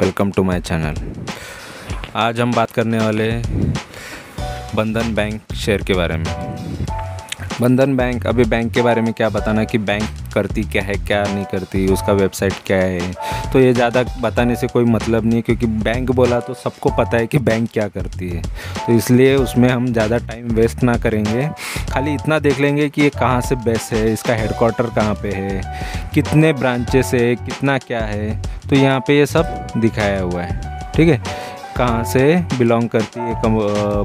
Welcome to my channel. आज हम बात करने वाले बंधन बैंक शेयर के बारे में। बंधन बैंक, अभी बैंक के बारे में क्या बताना कि बैंक करती क्या है, क्या नहीं करती, उसका वेबसाइट क्या है? तो ये ज़्यादा बताने से कोई मतलब नहीं है, क्योंकि बैंक बोला तो सबको पता है कि बैंक क्या करती है। तो इसलिए उसमें हम ज़्यादा टाइम वेस्ट ना करेंगे। खाली इतना देख लेंगे कि ये कहाँ से बेस है, इसका हेडक्वार्टर कहाँ पर है, कितने ब्रांचेस है, कितना क्या है। तो यहाँ पर ये सब दिखाया हुआ है, ठीक है? कहाँ से बिलोंग करती है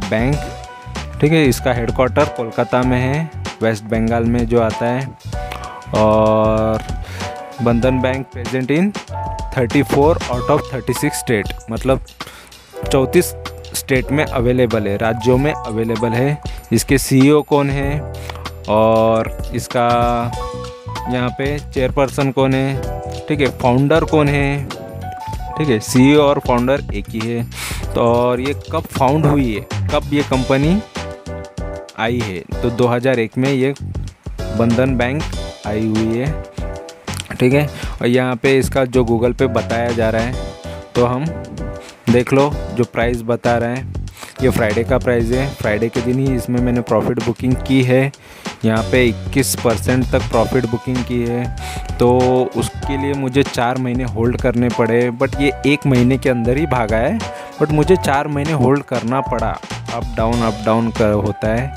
बैंक ठीक है? इसका हेडक्वार्टर कोलकाता में है वेस्ट बंगाल में जो आता है। और Bandhan bank present in 34 out of 36 state मतलब 34 स्टेट में अवेलेबल है, राज्यों में अवेलेबल है। इसके सीईओ कौन है? और इसका यहाँ पे चेयरपर्सन कौन है? ठीक है फाउंडर कौन है? ठीक है सीईओ और फाउंडर एक ही है। तो और ये कब फाउंड हुई है? कब ये कंपनी आई है? तो 2001 में ये बंधन बैंक आई हुई है। ठीक है? और यहाँ पे इसका जो गूगल पे बताया जा रहा है तो हम देख लो जो प्राइस बता रहे हैं। ये फ्राइडे का प्राइस है। फ्राइडे के दिन ही इसमें मैंने प्रॉफिट बुकिंग की है। यहाँ पे 21 परसेंट तक प्रॉफिट बुकिंग की है। तो उसके लिए मुझे चार महीने होल्ड करने पड़े। बट ये एक महीने के अंदर ही भागा है। बट मुझे चार महीने होल्ड करना पड़ा। अप डाउन अप डाउन कर होता है।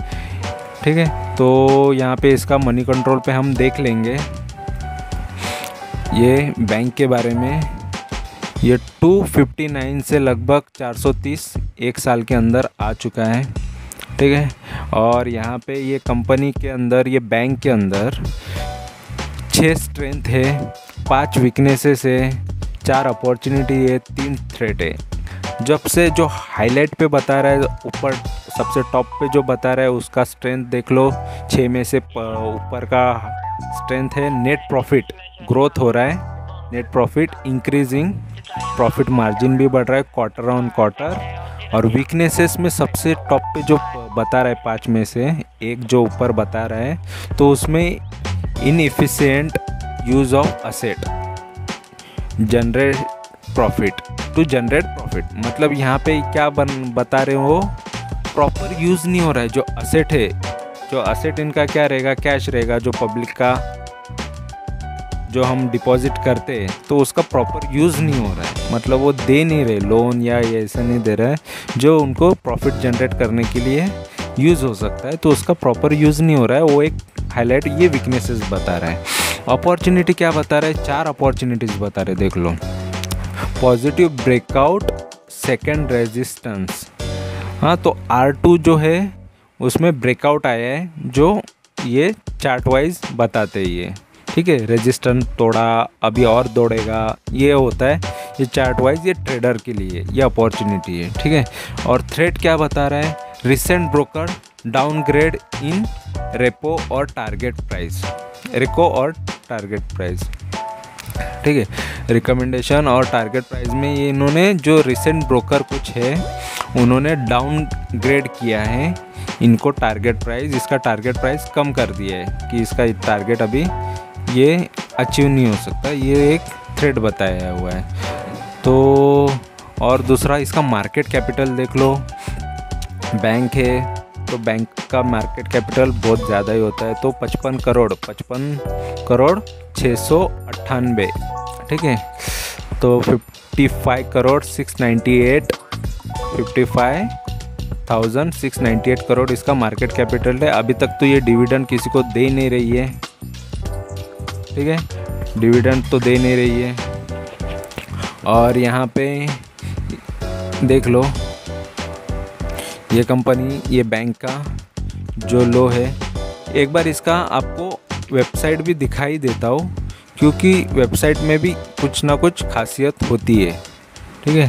ठीक है? तो यहाँ पे इसका मनी कंट्रोल पे हम देख लेंगे। ये बैंक के बारे में। ये 259 से लगभग 430 एक साल के अंदर आ चुका है, ठीक है? और यहाँ पे ये कंपनी के अंदर, ये बैंक के अंदर छः स्ट्रेंथ है, पाँच वीकनेसेस है, चार अपॉर्चुनिटी है, तीन थ्रेट है। जब से जो हाईलाइट पे बता रहा है, ऊपर सबसे टॉप पे जो बता रहा है, उसका स्ट्रेंथ देख लो। छः में से ऊपर का स्ट्रेंथ है नेट प्रॉफिट ग्रोथ हो रहा है। Net profit increasing profit margin भी बढ़ रहा है क्वार्टर ऑन क्वार्टर और वीकनेसेस में सबसे टॉप पे जो बता रहा है पाँच में से, एक जो ऊपर बता रहा है तो उसमें inefficient use of asset generate profit to generate profit मतलब यहाँ पे क्या बन, बता रहे हो? प्रॉपर यूज़ नहीं हो रहा है। जो असेट है, जो असेट इनका क्या रहेगा? कैश रहेगा जो पब्लिक का, जो हम डिपॉजिट करते हैं तो उसका प्रॉपर यूज़ नहीं हो रहा है। मतलब वो दे नहीं रहे लोन या ये ऐसा नहीं दे रहा है, जो उनको प्रॉफिट जनरेट करने के लिए यूज़ हो सकता है। तो उसका प्रॉपर यूज़ नहीं हो रहा है। वो एक हाईलाइट ये वीकनेसेस बता रहा है। अपॉर्चुनिटी क्या बता रहा है? चार अपॉर्चुनिटीज़ बता रहे देख लो। पॉजिटिव ब्रेकआउट सेकेंड रेजिस्टेंस हाँ तो R2 जो है, उसमें ब्रेकआउट आया है, जो ये चार्ट वाइज बताते हैं ये। ठीक है रेजिस्टेंस तोड़ा, अभी और दौड़ेगा, ये होता है, ये चार्ट वाइज ये ट्रेडर के लिए, ये अपॉर्चुनिटी है, ठीक है? और थ्रेड क्या बता रहा है? Recent broker downgrade in repo और टारगेट प्राइस रेको और टारगेट प्राइस ठीक है? रिकमेंडेशन और टारगेट प्राइस में ये इन्होंने जो रिसेंट ब्रोकर कुछ है, उन्होंने डाउनग्रेड किया है इनको टारगेट प्राइस इसका टारगेट प्राइस कम कर दिया है कि इसका टारगेट अभी ये अचीव नहीं हो सकता। ये एक थ्रेड बताया हुआ है। तो और दूसरा, इसका मार्केट कैपिटल देख लो। बैंक है तो बैंक का मार्केट कैपिटल बहुत ज़्यादा ही होता है। तो 55 करोड़ 55 करोड़ 600 अट्ठानबे, ठीक है? तो fifty five crore six ninety eight fifty five thousand six ninety eight crore इसका मार्केट कैपिटल है। अभी तक तो ये डिविडेंड किसी को दे नहीं रही है, ठीक है? डिविडेंड तो दे नहीं रही है। और यहाँ पे देख लो, ये कंपनी ये बैंक का जो लो है, एक बार इसका आपको वेबसाइट भी दिखाई देता हूँ। क्योंकि वेबसाइट में भी कुछ ना कुछ खासियत होती है। ठीक है?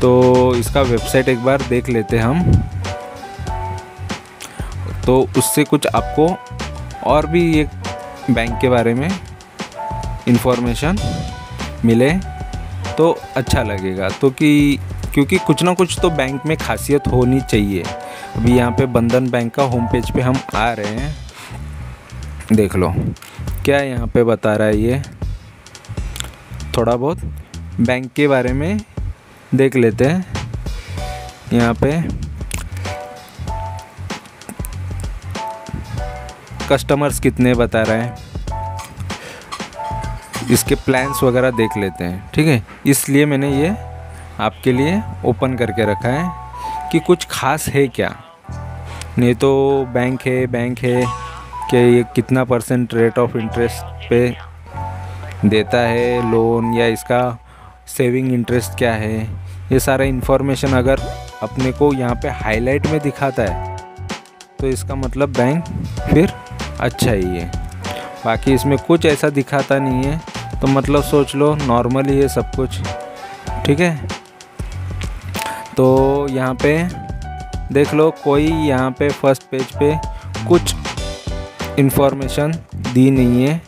तो इसका वेबसाइट एक बार देख लेते हम। तो उससे कुछ आपको और भी एक बैंक के बारे में इन्फॉर्मेशन मिले तो अच्छा लगेगा। तो कि क्योंकि कुछ ना कुछ तो बैंक में खासियत होनी चाहिए। अभी यहाँ पे बंधन बैंक का होम पेज पे हम आ रहे हैं। देख लो। क्या यहाँ पे बता रहा है ये? थोड़ा बहुत बैंक के बारे में देख लेते हैं। यहाँ पे कस्टमर्स कितने बता रहा है। इसके प्लान्स वगैरह देख लेते हैं, ठीक है? इसलिए मैंने ये आपके लिए ओपन करके रखा है कि कुछ खास है क्या? नहीं तो बैंक है बैंक है। कि ये कितना परसेंट रेट ऑफ़ इंटरेस्ट पे देता है लोन या इसका सेविंग इंटरेस्ट क्या है? ये सारा इन्फॉर्मेशन अगर अपने को यहाँ पे हाईलाइट में दिखाता है तो इसका मतलब बैंक फिर अच्छा ही है। बाकी इसमें कुछ ऐसा दिखाता नहीं है तो मतलब सोच लो नॉर्मल ही है सब कुछ। ठीक है? तो यहाँ पे देख लो कोई यहाँ पे फ़र्स्ट पेज पे कुछ इन्फॉर्मेशन दी नहीं है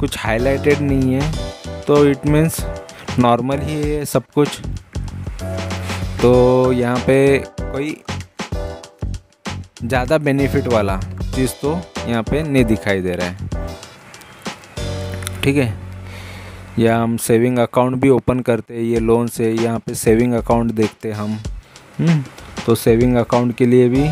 कुछ हाईलाइटेड नहीं है तो इट मीन्स नॉर्मल ही है सब कुछ। तो यहाँ पे कोई ज़्यादा बेनिफिट वाला चीज़ तो यहाँ पे नहीं दिखाई दे रहा है। ठीक है? या हम सेविंग अकाउंट भी ओपन करते हैं ये लोन से यहाँ पे सेविंग अकाउंट देखते हम। हम्म, तो सेविंग अकाउंट के लिए भी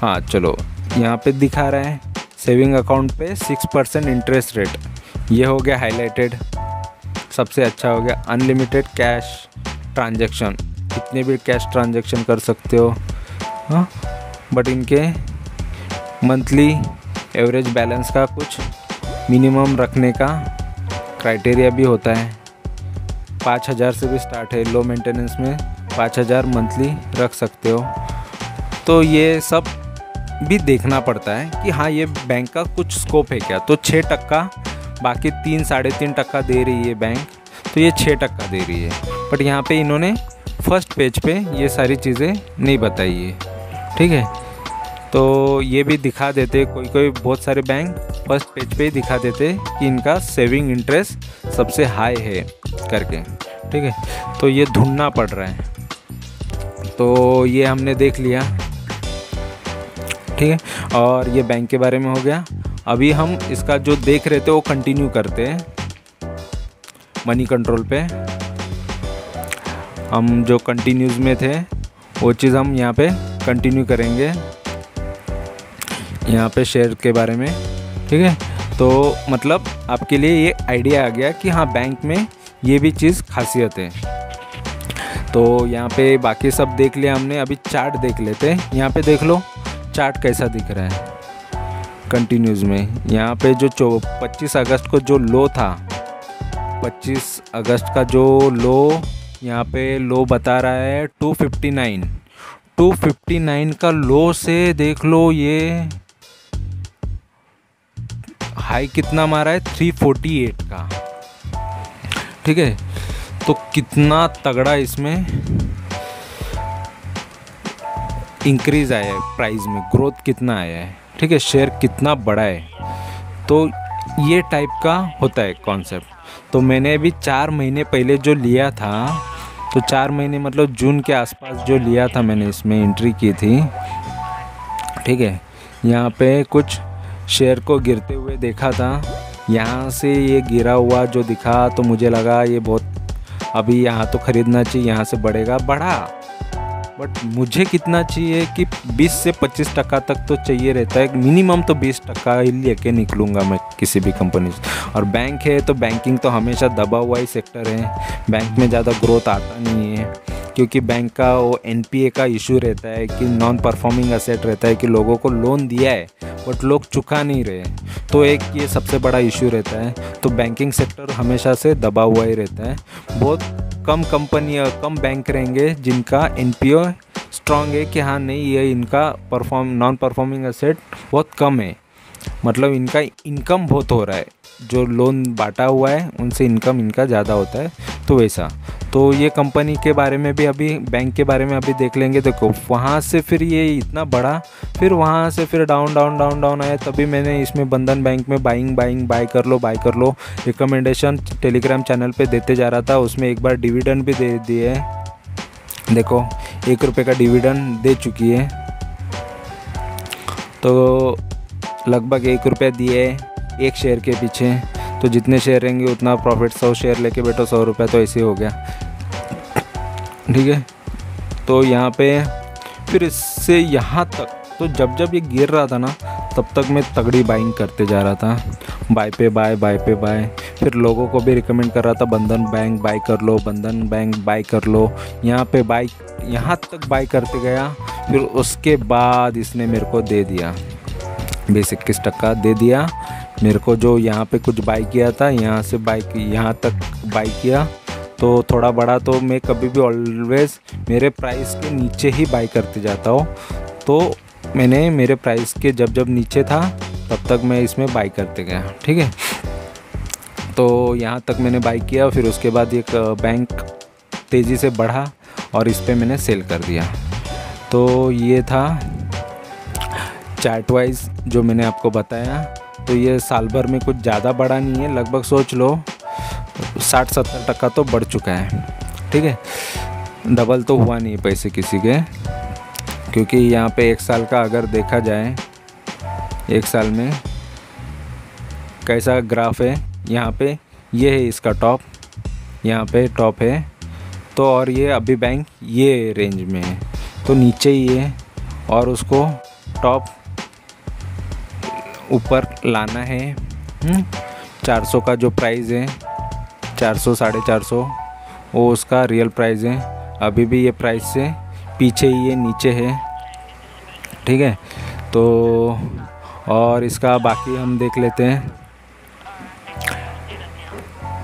हाँ चलो यहाँ पे दिखा रहा है। सेविंग अकाउंट पे सिक्स परसेंट इंटरेस्ट रेट। ये हो गया हाईलाइटेड। सबसे अच्छा हो गया अनलिमिटेड कैश ट्रांजैक्शन। कितने भी कैश ट्रांजैक्शन कर सकते हो हाँ बट इनके मंथली एवरेज बैलेंस का कुछ मिनिमम रखने का क्राइटेरिया भी होता है। पाँच हज़ार से भी स्टार्ट है, लो मेंटेनेंस में पाँच हज़ार मंथली रख सकते हो। तो ये सब भी देखना पड़ता है कि हाँ ये बैंक का कुछ स्कोप है क्या? तो छः टक्का, बाकी तीन, साढ़े तीन टक्का दे रही है बैंक तो ये छः टक्का दे रही है। बट यहाँ पे इन्होंने फ़र्स्ट पेज पे ये सारी चीज़ें नहीं बताई है। ठीक है? तो ये भी दिखा देते कोई कोई बहुत सारे बैंक फ़र्स्ट पेज पे ही दिखा देते कि इनका सेविंग इंटरेस्ट सबसे हाई है करके। ठीक है? तो ये ढूंढना पड़ रहा है। तो ये हमने देख लिया। ठीक है? और ये बैंक के बारे में हो गया। अभी हम इसका जो देख रहे थे, वो कंटिन्यू करते हैं। मनी कंट्रोल पे। हम जो कंटिन्यूज़ में थे, वो चीज़ हम यहाँ पे कंटिन्यू करेंगे। यहाँ पे शेयर के बारे में। ठीक है? तो मतलब आपके लिए ये आइडिया आ गया कि हाँ बैंक में ये भी चीज़ खासियत है। तो यहाँ पे बाकी सब देख लिया हमने। अभी चार्ट देख लेते हैं। यहाँ पे देख लो। चार्ट कैसा दिख रहा है? कंटिन्यूज़ में, यहाँ पे जो चौ, पच्चीस अगस्त को जो लो था 25 अगस्त का जो लो, यहाँ पे लो बता रहा है 259 259 का लो से देख लो ये हाई कितना मारा है? 348 का। ठीक है? तो कितना तगड़ा इसमें इंक्रीज आया है प्राइस में ग्रोथ कितना आया है, ठीक है शेयर कितना बड़ा है। तो ये टाइप का होता है कॉन्सेप्ट तो मैंने अभी चार महीने पहले जो लिया था तो चार महीने मतलब जून के आसपास जो लिया था मैंने, इसमें एंट्री की थी, ठीक है। यहाँ पे कुछ शेयर को गिरते हुए देखा था, यहाँ से ये गिरा हुआ जो दिखा तो मुझे लगा ये बहुत, अभी यहाँ तो ख़रीदना चाहिए, यहाँ से बढ़ेगा, बढ़ा। बट मुझे कितना चाहिए कि 20 से 25 टका तक तो चाहिए रहता है। मिनिमम तो 20 टका ही लेके निकलूँगा मैं किसी भी कंपनी से। और बैंक है तो बैंकिंग तो हमेशा दबा हुआ ही सेक्टर है। बैंक में ज़्यादा ग्रोथ आता नहीं है। क्योंकि बैंक का वो एनपीए का इशू रहता है कि नॉन परफॉर्मिंग असेट रहता है कि लोगों को लोन दिया है बट लोग चुका नहीं रहे तो एक ये सबसे बड़ा इशू रहता है। तो बैंकिंग सेक्टर हमेशा से दबा हुआ ही रहता है। बहुत कम कंपनी कम बैंक रहेंगे जिनका एन पी ओ स्ट्रॉन्ग है कि हाँ नहीं, ये इनका परफॉर्म नॉन परफॉर्मिंग असेट बहुत कम है। मतलब इनका इनकम बहुत हो रहा है। जो लोन बांटा हुआ है, उनसे इनकम इनका ज़्यादा होता है तो वैसा। तो ये कंपनी के बारे में भी अभी बैंक के बारे में अभी देख लेंगे। देखो, वहाँ से फिर ये इतना बड़ा, फिर वहाँ से फिर डाउन डाउन डाउन डाउन आया। तभी मैंने इसमें बंधन बैंक में बाइंग बाइंग बाय कर लो बाय कर लो। रिकमेंडेशन टेलीग्राम चैनल पे देते जा रहा था। उसमें एक बार डिविडेंड भी दे दिए। देखो, एक रुपये का डिविडेंड दे चुकी है। तो लगभग एक रुपये दिए एक शेयर के पीछे। तो जितने शेयर रहेंगे, उतना प्रॉफिट सौ शेयर लेके बैठो, सौ रुपये तो ऐसे हो गया। ठीक है? तो यहाँ पे, फिर इससे यहाँ तक तो जब जब ये गिर रहा था ना, तब तक मैं तगड़ी बाइंग करते जा रहा था। बाय पे बाय बाय पे बाय फिर लोगों को भी रिकमेंड कर रहा था, बंधन बैंक बाय कर लो, बंधन बैंक बाय कर लो। यहाँ पे बाय यहाँ तक बाय करते गया। फिर उसके बाद इसने मेरे को दे दिया। बीस इक्कीस टक्का दे दिया। मेरे को जो यहाँ पे कुछ बाई किया था, यहाँ से बाई यहाँ तक बाई किया। तो थोड़ा बड़ा तो मैं कभी भी ऑलवेज़ मेरे प्राइस के नीचे ही बाई करते जाता हूँ। तो मैंने मेरे प्राइस के जब जब नीचे था, तब तक मैं इसमें बाई करते गया, ठीक है? तो यहाँ तक मैंने बाई किया, फिर उसके बाद एक बैंक तेज़ी से बढ़ा और इस पर मैंने सेल कर दिया। तो ये था चार्ट वाइज जो मैंने आपको बताया। तो ये साल भर में कुछ ज़्यादा बढ़ा नहीं है, लगभग सोच लो साठ सत्तर टक्का तो बढ़ चुका है। ठीक है? डबल तो हुआ नहीं पैसे किसी के, क्योंकि यहाँ पे एक साल का अगर देखा जाए, एक साल में कैसा ग्राफ है, यहाँ पे ये है इसका टॉप, यहाँ पे टॉप है तो और ये अभी बैंक ये रेंज में है तो नीचे ही है, और उसको टॉप ऊपर लाना है। हम्म, चार सौ का जो प्राइस है चार सौ साढ़े चार सौ वो उसका रियल प्राइस है। अभी भी ये प्राइस से पीछे ही ये नीचे है। ठीक है तो और इसका बाकी हम देख लेते हैं।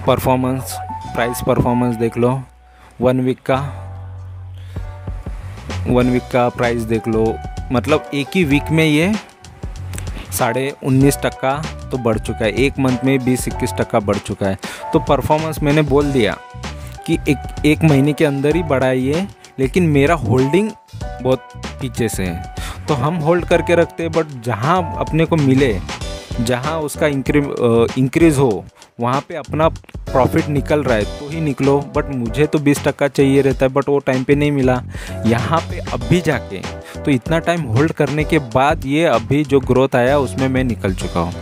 परफॉर्मेंस प्राइस परफॉर्मेंस देख लो। वन वीक का वन वीक का प्राइस देख लो। मतलब एक ही वीक में ये साढ़े उन्नीस टक्का तो बढ़ चुका है। एक मंथ में बीस, इक्कीस टक्का बढ़ चुका है। तो परफॉर्मेंस मैंने बोल दिया कि एक एक महीने के अंदर ही बढ़ाइए, लेकिन मेरा होल्डिंग बहुत पीछे से है। तो हम होल्ड करके रखते हैं बट जहाँ अपने को मिले, जहाँ उसका इंक्री इंक्रीज हो वहाँ पे अपना प्रॉफिट निकल रहा है तो ही निकलो। बट मुझे तो बीस टक्का चाहिए रहता है बट वो टाइम पे नहीं मिला। यहाँ पे अभी जाके तो इतना टाइम होल्ड करने के बाद ये अभी जो ग्रोथ आया, उसमें मैं निकल चुका हूँ।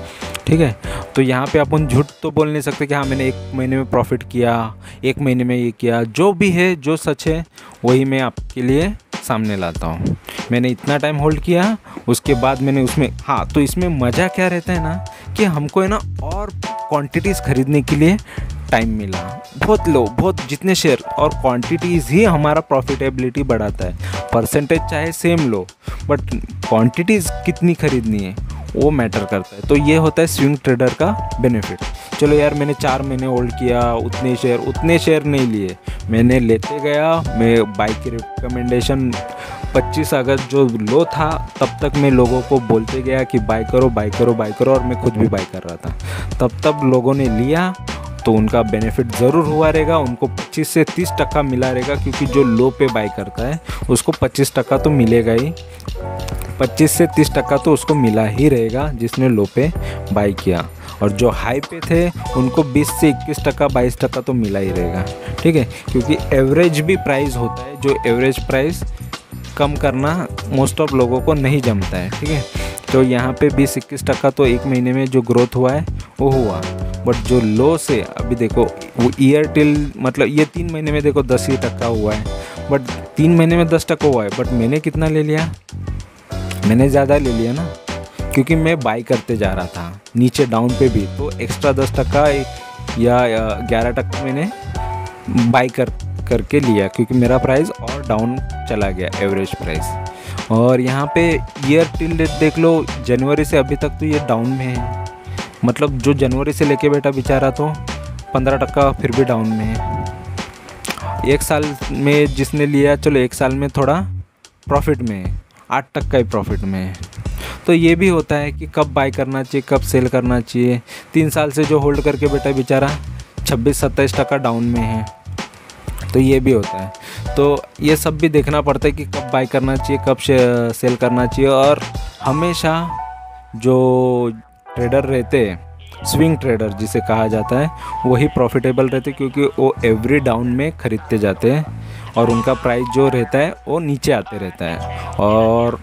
ठीक है? तो यहाँ पे अपन झूठ तो बोल नहीं सकते कि हाँ मैंने एक महीने में प्रॉफिट किया, एक महीने में ये किया। जो भी है, जो सच है, वही मैं आपके लिए सामने लाता हूँ। मैंने इतना टाइम होल्ड किया, उसके बाद मैंने उसमें हाँ तो इसमें मज़ा क्या रहता है ना, कि हमको है ना और क्वांटिटीज़ खरीदने के लिए टाइम मिला। बहुत लो, बहुत जितने शेयर और क्वांटिटीज़ ही हमारा प्रॉफिटेबिलिटी बढ़ाता है। परसेंटेज चाहे सेम लो बट क्वांटिटीज़ कितनी खरीदनी है, वो मैटर करता है। तो ये होता है स्विंग ट्रेडर का बेनिफिट चलो यार, मैंने चार महीने होल्ड किया, उतने शेयर उतने शेयर नहीं लिए। मैंने लेते गया, मैं बाइक की रिकमेंडेशन 25 अगस्त जो लो था, तब तक मैं लोगों को बोलते गया कि बाई करो बाई करो बाई करो और मैं खुद भी बाई कर रहा था। तब तब लोगों ने लिया तो उनका बेनिफिट ज़रूर हुआ रहेगा, उनको 25 से 30 टक्का मिला रहेगा क्योंकि जो लो पे बाई करता है, उसको 25 टक्का तो मिलेगा ही। 25 से 30 टक्का तो उसको मिला ही रहेगा जिसने लो पे बाई किया। और जो हाई पे थे, उनको 20 से 21 टक्का, बाईस टक्का तो मिला ही रहेगा। ठीक है? क्योंकि एवरेज भी प्राइस होता है, जो एवरेज प्राइस कम करना मोस्ट ऑफ़ लोगों को नहीं जमता है, ठीक है? तो यहाँ पे बीस इक्कीस टक्का तो एक महीने में जो ग्रोथ हुआ है, वो हुआ। बट जो लो से, अभी देखो, वो ईयर टिल मतलब ये तीन महीने में देखो दस ही टक्का हुआ है। बट तीन महीने में दस टक्का हुआ है बट मैंने कितना ले लिया? मैंने ज़्यादा ले लिया ना, क्योंकि मैं बाई करते जा रहा था, नीचे डाउन पे भी। तो एक्स्ट्रा दस टक्का या ग्यारह टक्का मैंने बाई कर करके लिया, क्योंकि मेरा प्राइस और डाउन चला गया एवरेज प्राइस और यहाँ पे ईयर टिल डेट देख लो जनवरी से अभी तक तो ये डाउन में है. मतलब जो जनवरी से लेके बैठा बेचारा तो पंद्रह टक्का फिर भी डाउन में है. एक साल में जिसने लिया, चलो एक साल में थोड़ा प्रॉफिट में है, आठ टक्का ही प्रॉफिट में है. तो ये भी होता है कि कब बाई करना चाहिए, कब सेल करना चाहिए. तीन साल से जो होल्ड करके बैठा बेचारा छब्बीस सत्ताईस टक्का डाउन में है. तो ये भी होता है। तो ये सब भी देखना पड़ता है कि कब बाई करना चाहिए, कब सेल करना चाहिए और हमेशा जो ट्रेडर रहते हैं स्विंग ट्रेडर जिसे कहा जाता है, वही प्रॉफिटेबल रहते क्योंकि वो एवरी डाउन में खरीदते जाते हैं और उनका प्राइस जो रहता है, वो नीचे आते रहता है। और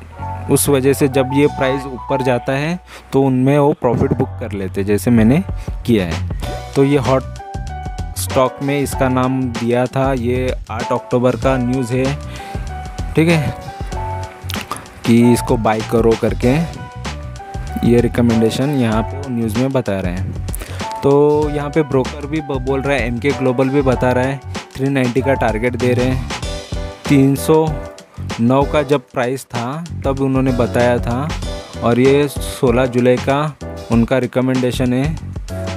उस वजह से जब ये प्राइस ऊपर जाता है तो उनमें वो प्रॉफिट बुक कर लेते जैसे मैंने किया है। तो ये हॉट स्टॉक में इसका नाम दिया था। ये 8 अक्टूबर का न्यूज़ है। ठीक है? कि इसको बाई करो करके। ये रिकमेंडेशन यहाँ पे न्यूज़ में बता रहे हैं। तो यहाँ पे ब्रोकर भी बोल रहा है एम के ग्लोबल भी बता रहा है। 390 का टारगेट दे रहे हैं। 309 का जब प्राइस था, तब उन्होंने बताया था। और ये 16 जुलाई का उनका रिकमेंडेशन है।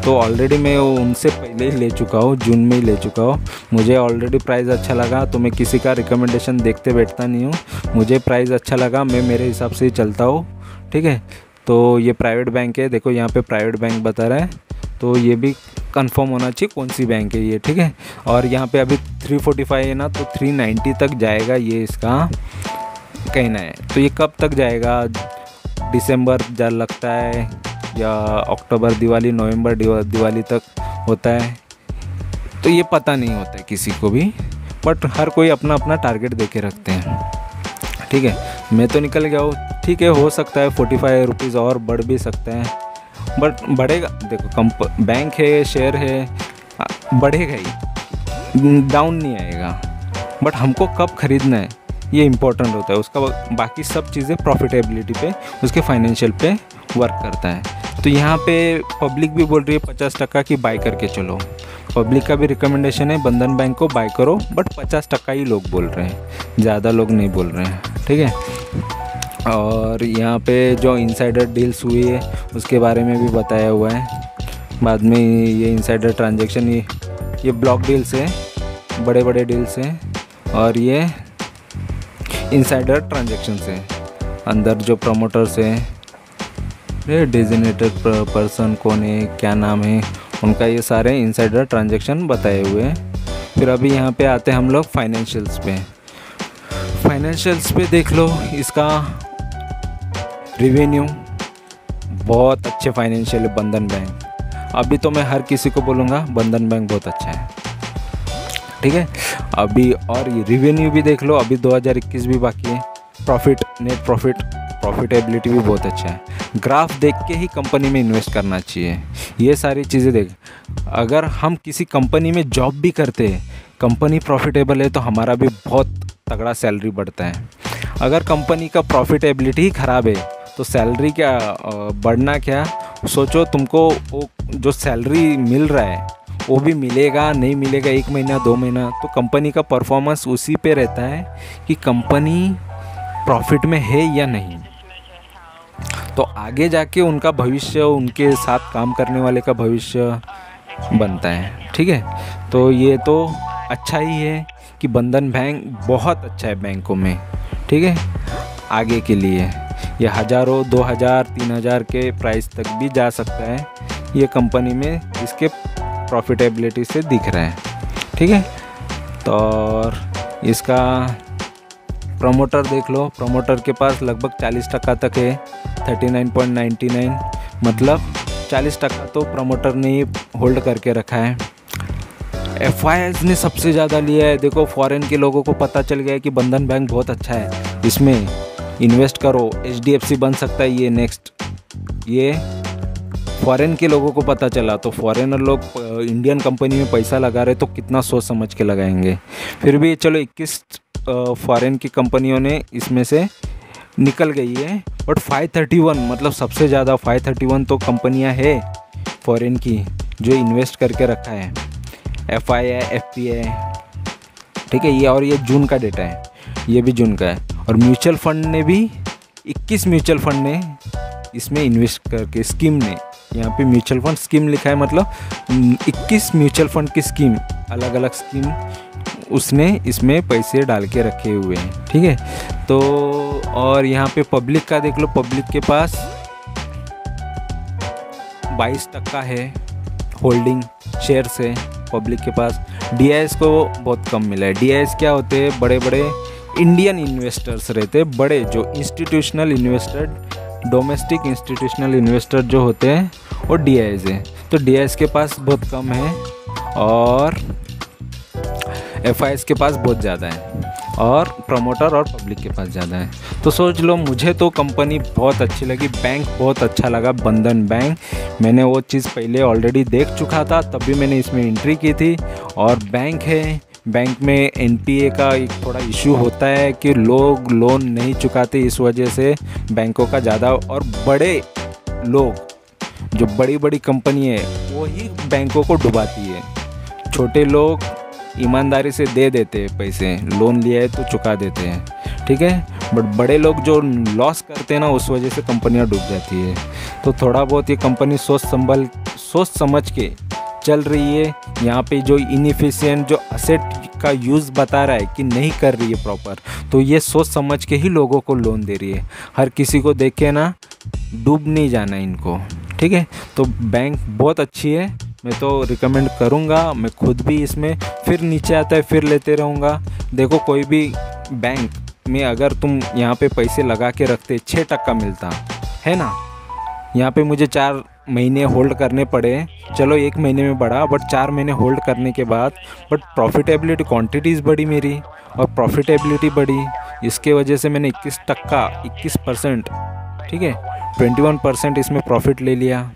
तो ऑलरेडी मैं उनसे पहले ही ले चुका हूँ, जून में ही ले चुका हूँ। मुझे ऑलरेडी प्राइस अच्छा लगा तो मैं किसी का रिकमेंडेशन देखते बैठता नहीं हूँ। मुझे प्राइस अच्छा लगा, मैं मेरे हिसाब से ही चलता हूँ, ठीक है? तो ये प्राइवेट बैंक है, देखो यहाँ पे प्राइवेट बैंक बता रहा है। तो ये भी कंफर्म होना चाहिए कौन सी बैंक है ये, ठीक है? और यहाँ पे अभी 345 है ना तो 390 तक जाएगा ये इसका कहना है। तो ये कब तक जाएगा? दिसंबर जा लगता है। या अक्टूबर, दिवाली, नवंबर दिवाली तक होता है। तो ये पता नहीं होता है किसी को भी बट हर कोई अपना अपना टारगेट दे के रखते हैं। ठीक है? मैं तो निकल गया हूँ। ठीक है, हो सकता है फोर्टी फाइव रुपीज़ और बढ़ भी सकते हैं बट बढ़ेगा। देखो कंप बैंक है शेयर है बढ़ेगा ही। डाउन नहीं आएगा। बट हमको कब ख़रीदना है? ये इम्पोर्टेंट होता है। उसका बाकी सब चीज़ें प्रॉफिटेबिलिटी पे, उसके फाइनेंशियल पे वर्क करता है। तो यहाँ पे पब्लिक भी बोल रही है पचास टक्का की बाई करके चलो। पब्लिक का भी रिकमेंडेशन है, बंधन बैंक को बाई करो बट पचास टक्का ही लोग बोल रहे हैं। ज़्यादा लोग नहीं बोल रहे हैं, ठीक है? और यहाँ पे जो इनसाइडर डील्स हुई है, उसके बारे में भी बताया हुआ है। बाद में ये इनसाइडर ट्रांजेक्शन ये ये ब्लॉक डील्स है बड़े बड़े डील्स हैं। और ये इनसाइडर ट्रांजेक्शन से अंदर जो प्रमोटर्स हैं डिजिनेटेड पर्सन कौन है, क्या नाम है, उनका ये सारे इनसाइडर ट्रांजेक्शन बताए हुए हैं। फिर अभी यहाँ पे आते हैं हम लोग फाइनेंशियल्स पे। फाइनेंशियल्स पे देख लो, इसका रिवेन्यू बहुत अच्छे फाइनेंशियल बंधन बैंक अभी तो मैं हर किसी को बोलूँगा, बंधन बैंक बहुत अच्छा है। ठीक है? अभी और ये रिवेन्यू भी देख लो, अभी 2021 भी बाकी है। प्रॉफिट नेट प्रॉफिट प्रॉफिटेबिलिटी भी बहुत अच्छा है। ग्राफ देख के ही कंपनी में इन्वेस्ट करना चाहिए। ये सारी चीज़ें देख। अगर हम किसी कंपनी में जॉब भी करते हैं कंपनी प्रॉफिटेबल है तो हमारा भी बहुत तगड़ा सैलरी बढ़ता है। अगर कंपनी का प्रॉफिटेबिलिटी ही ख़राब है तो सैलरी क्या बढ़ना क्या? सोचो तुमको वो जो सैलरी मिल रहा है वो भी मिलेगा, नहीं मिलेगा, एक महीना, दो महीना तो कंपनी का परफॉर्मेंस उसी पे रहता है कि कंपनी प्रॉफिट में है या नहीं। तो आगे जाके उनका भविष्य, उनके साथ काम करने वाले का भविष्य बनता है, ठीक है? तो ये तो अच्छा ही है कि बंधन बैंक बहुत अच्छा है बैंकों में, ठीक है? आगे के लिए, ये हज़ारों, दो हज़ार, तीन हज़ार के प्राइस तक भी जा सकता है, ये कंपनी में इसके प्रॉफिटेबिलिटी से दिख रहा है, ठीक है? तो और इसका प्रमोटर देख लो प्रमोटर के पास लगभग 40 टका तक है 39.99 मतलब 40 टका तो प्रमोटर ने होल्ड करके रखा है। एफ़ ने सबसे ज़्यादा लिया है, देखो फॉरेन के लोगों को पता चल गया है कि बंधन बैंक बहुत अच्छा है, इसमें इन्वेस्ट करो एचडीएफसी बन सकता है ये नेक्स्ट ये फॉरेन के लोगों को पता चला तो फॉरेनर लोग इंडियन कंपनी में पैसा लगा रहे तो कितना सोच समझ के लगाएँगे। फिर भी चलो 21 फॉरेन की कंपनियों ने इसमें से निकल गई है। बट 531 मतलब सबसे ज़्यादा 531 तो कंपनियाँ है फॉरेन की, जो इन्वेस्ट करके रखा है। एफ़ आई है एफ़ पी है ठीक है, ये और ये जून का डेटा है, ये भी जून का है। और म्यूचुअल फंड ने भी 21 म्यूचुअल फंड ने इसमें इन्वेस्ट करके स्कीम ने यहाँ पे म्यूचुअल फंड स्कीम लिखा है मतलब 21 म्यूचुअल फंड की स्कीम अलग अलग स्कीम उसने इसमें पैसे डाल के रखे हुए हैं, ठीक है? तो और यहाँ पे पब्लिक का देख लो पब्लिक के पास 22 टक्का है होल्डिंग शेयर से पब्लिक के पास। डीआईएस को बहुत कम मिला है। डीआईएस क्या होते हैं? बड़े बड़े इंडियन इन्वेस्टर्स रहते बड़े, जो institutional investor domestic institutional investor जो होते हैं वो डी है तो डी के पास बहुत कम है और एफआईएस के पास बहुत ज़्यादा है और प्रमोटर और पब्लिक के पास ज़्यादा है। तो सोच लो, मुझे तो कंपनी बहुत अच्छी लगी बैंक बहुत अच्छा लगा, बंधन बैंक मैंने वो चीज़ पहले ऑलरेडी देख चुका था तब भी मैंने इसमें एंट्री की थी। और बैंक है बैंक में एनपीए का एक थोड़ा इशू होता है कि लोग लोन नहीं चुकाते इस वजह से बैंकों का ज़्यादा और बड़े लोग जो बड़ी बड़ी कंपनी है वही बैंकों को डुबाती है। छोटे लोग ईमानदारी से दे देते हैं पैसे, लोन लिया है तो चुका देते हैं, ठीक है? बट बड़े लोग जो लॉस करते हैं ना, उस वजह से कंपनियाँ डूब जाती है। तो थोड़ा बहुत ये कंपनी सोच संभल, सोच समझ के चल रही है। यहाँ पे जो इनफिशियंट जो असेट का यूज़ बता रहा है कि नहीं कर रही है प्रॉपर तो ये सोच समझ के ही लोगों को लोन दे रही है। हर किसी को देख के ना, डूब नहीं जाना इनको। ठीक है? तो बैंक बहुत अच्छी है। मैं तो रिकमेंड करूँगा। मैं खुद भी इसमें फिर नीचे आता है, फिर लेते रहूँगा। देखो, कोई भी बैंक में अगर तुम यहाँ पे पैसे लगा के रखते छः टक्का मिलता, है ना? यहाँ पे मुझे चार महीने होल्ड करने पड़े चलो, एक महीने में बढ़ा बट चार महीने होल्ड करने के बाद बट प्रॉफिटेबिलिटी क्वांटिटीज़ बढ़ी मेरी, और प्रॉफिटेबिलिटी बढ़ी। इसके वजह से मैंने 21 टक्का 21 परसेंट ठीक है? 21 परसेंट इसमें प्रॉफिट ले लिया।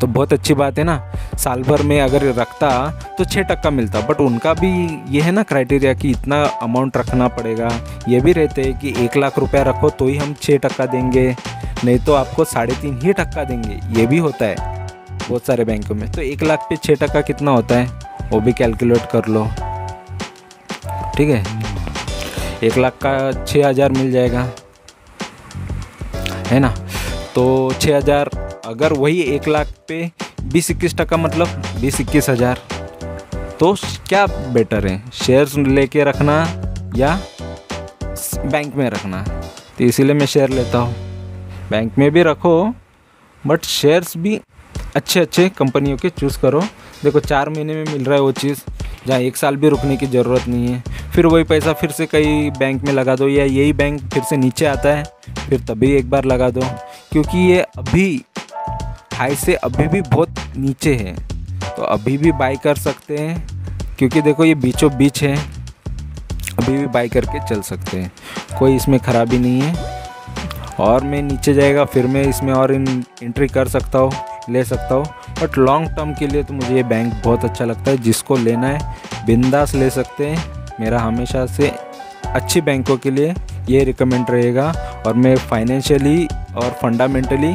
तो बहुत अच्छी बात है ना। साल भर में अगर रखता तो छः टक्का मिलता। बट उनका भी ये है ना क्राइटेरिया कि इतना अमाउंट रखना पड़ेगा। ये भी रहते हैं कि एक लाख रुपया रखो तो ही हम छः टक्का देंगे। नहीं तो आपको साढ़े तीन ही टक्का देंगे। ये भी होता है बहुत सारे बैंकों में। तो एक लाख पे छः टक्का कितना होता है? वो भी कैलकुलेट कर लो। ठीक है? एक लाख का छः हज़ार मिल जाएगा। है ना? तो छः हज़ार, अगर वही एक लाख पे बीस इक्कीस टका मतलब बीस इक्कीस हज़ार। तो क्या बेटर है शेयर्स लेके रखना या बैंक में रखना? तो इसीलिए मैं शेयर लेता हूँ। बैंक में भी रखो बट शेयर्स भी अच्छे अच्छे कंपनियों के चूज़ करो। देखो, चार महीने में मिल रहा है वो चीज़, जहाँ एक साल भी रुकने की ज़रूरत नहीं है। फिर वही पैसा फिर से कई बैंक में लगा दो या यही बैंक फिर से नीचे आता है, फिर तभी एक बार लगा दो। क्योंकि ये अभी हाई से अभी भी बहुत नीचे है। तो अभी भी बाई कर सकते हैं, क्योंकि देखो ये बीचों बीच है। अभी भी बाई करके चल सकते हैं। कोई इसमें ख़राबी नहीं है। और मैं नीचे जाएगा, फिर मैं इसमें और इन एंट्री कर सकता हूँ, ले सकता हूँ। बट लॉन्ग टर्म के लिए तो मुझे ये बैंक बहुत अच्छा लगता है। जिसको लेना है, बिंदास ले सकते हैं। मेरा हमेशा से अच्छी बैंकों के लिए ये रिकमेंड रहेगा। और मैं फाइनेंशियली और फंडामेंटली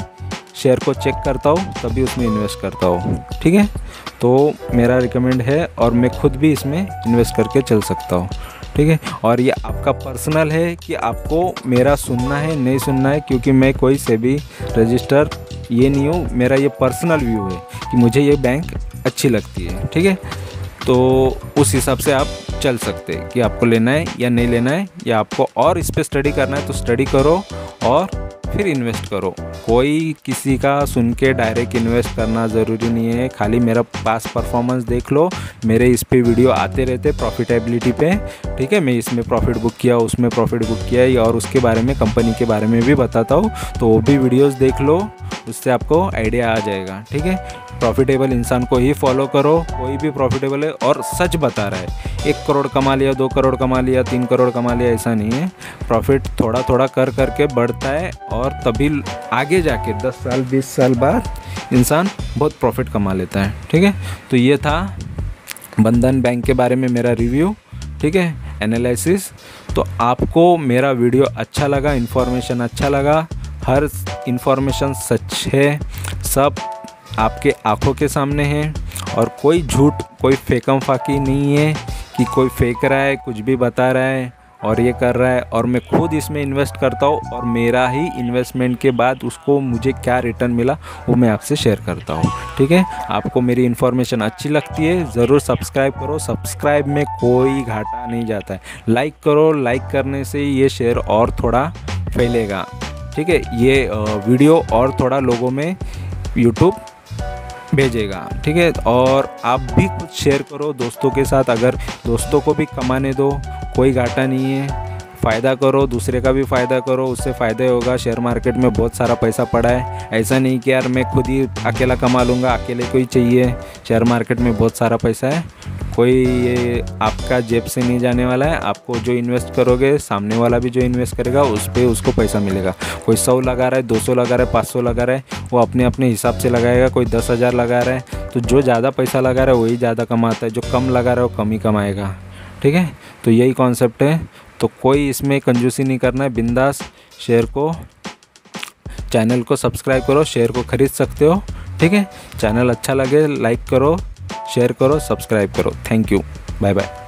शेयर को चेक करता हूँ, तभी उसमें इन्वेस्ट करता हूँ, ठीक है? तो मेरा रिकमेंड है और मैं खुद भी इसमें इन्वेस्ट करके चल सकता हूँ, ठीक है? और ये आपका पर्सनल है कि आपको मेरा सुनना है, नहीं सुनना है, क्योंकि मैं कोई से भी रजिस्टर ये नहीं हूँ, मेरा ये पर्सनल व्यू है कि मुझे ये बैंक अच्छी लगती है, ठीक है? तो उस हिसाब से आप चल सकते हैं कि आपको लेना है या नहीं लेना है, या आपको और इस पर स्टडी करना है तो स्टडी करो और फिर इन्वेस्ट करो। कोई किसी का सुन के डायरेक्ट इन्वेस्ट करना ज़रूरी नहीं है। खाली मेरा पास परफॉर्मेंस देख लो। मेरे इस पे वीडियो आते रहते प्रॉफिटेबिलिटी पे। ठीक है? मैं इसमें प्रॉफिट बुक किया, उसमें प्रॉफिट बुक किया और उसके बारे में कंपनी के बारे में भी बताता हूँ। तो वो भी वीडियोज़ देख लो। उससे आपको आइडिया आ जाएगा। ठीक है? प्रॉफिटेबल इंसान को ही फॉलो करो। कोई भी प्रॉफिटेबल है और सच बता रहा है। एक करोड़ कमा लिया, दो करोड़ कमा लिया, तीन करोड़ कमा लिया, ऐसा नहीं है। प्रॉफिट थोड़ा थोड़ा कर करके बढ़ता है और तभी आगे जाके दस साल, बीस साल बाद इंसान बहुत प्रॉफिट कमा लेता है, ठीक है? तो ये था बंधन बैंक के बारे में मेरा रिव्यू ठीक है? एनालिसिस तो आपको मेरा वीडियो अच्छा लगा इन्फॉर्मेशन अच्छा लगा, हर इन्फॉर्मेशन सच है, सब आपके आँखों के सामने है, और कोई झूठ, कोई फेकम फाकी नहीं है कि कोई फेंक रहा है, कुछ भी बता रहा है। और ये कर रहा है और मैं खुद इसमें इन्वेस्ट करता हूँ और मेरा ही इन्वेस्टमेंट के बाद उसको मुझे क्या रिटर्न मिला वो मैं आपसे शेयर करता हूँ। ठीक है? आपको मेरी इन्फॉर्मेशन अच्छी लगती है, ज़रूर सब्सक्राइब करो। सब्सक्राइब में कोई घाटा नहीं जाता है। लाइक करो लाइक करने से ये शेयर और थोड़ा फैलेगा। ठीक है? ये वीडियो और थोड़ा लोगों में यूट्यूब भेजेगा, ठीक है? और आप भी कुछ शेयर करो दोस्तों के साथ। अगर दोस्तों को भी कमाने दो, कोई घाटा नहीं है। फ़ायदा करो, दूसरे का भी फ़ायदा करो, उससे फ़ायदा होगा। शेयर मार्केट में बहुत सारा पैसा पड़ा है। ऐसा नहीं कि यार मैं खुद ही अकेला कमा लूँगा, अकेले को ही चाहिए। शेयर मार्केट में बहुत सारा पैसा है। कोई ये आपका जेब से नहीं जाने वाला है। आपको जो इन्वेस्ट करोगे, सामने वाला भी जो इन्वेस्ट करेगा, उस पर उसको पैसा मिलेगा। कोई सौ लगा रहा है, दो सौ लगा रहा है, पाँच सौ लगा रहा है, वो अपने अपने हिसाब से लगाएगा। कोई दस हज़ार लगा रहा है तो जो ज़्यादा पैसा लगा रहा है, वही ज़्यादा कमाता है। जो कम लगा रहा है, वो कम ही कमाएगा। ठीक है? तो यही कॉन्सेप्ट है। तो कोई इसमें कंजूसी नहीं करना है। बिंदास शेयर को, चैनल को सब्सक्राइब करो, शेयर को ख़रीद सकते हो, ठीक है? चैनल अच्छा लगे, लाइक करो, शेयर करो, सब्सक्राइब करो। Thank you. Bye bye.